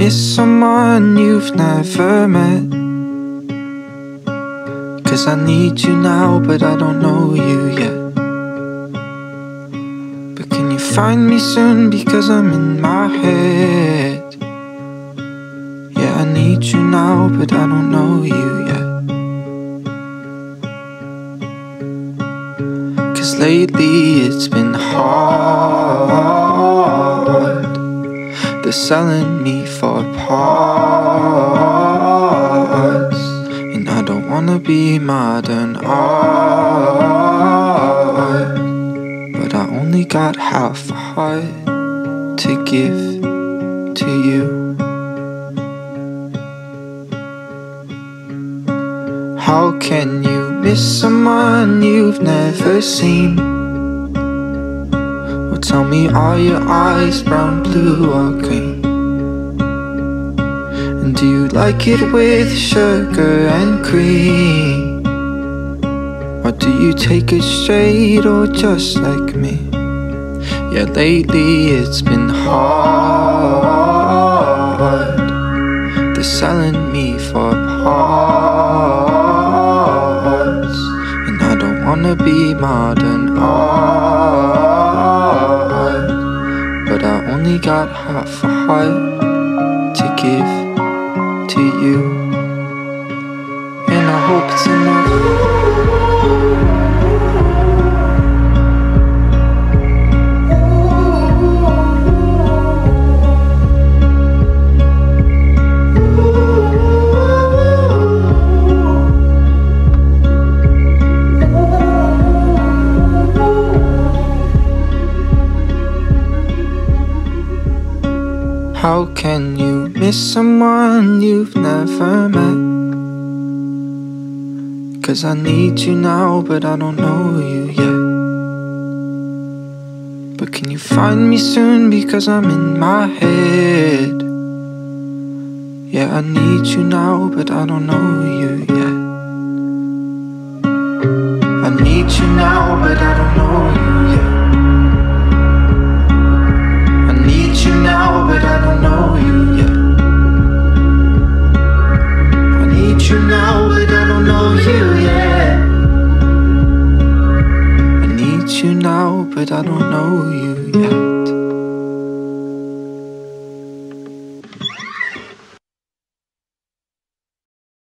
miss someone you've never met? Cause I need you now, but I don't know you yet. But can you find me soon? Because I'm in my head. Yeah, I need you now, but I don't know you yet. Cause lately it's been hard. They're selling me for parts. And I don't wanna be modern art. But I only got half a heart to give to you. How can you miss someone you've never seen? Tell me, are your eyes brown, blue, or green? And do you like it with sugar and cream? Or do you take it straight or just like me? Yeah, lately it's been hard. They're selling me for parts. And I don't wanna be modern art. I only got half a heart to give to you. And I hope it's enough. How can you miss someone you've never met? Cause I need you now, but I don't know you yet. But can you find me soon? Because I'm in my head. Yeah, I need you now, but I don't know you yet. I need you now, but I don't know you yet. You yet. I need you now, but I don't know you yet.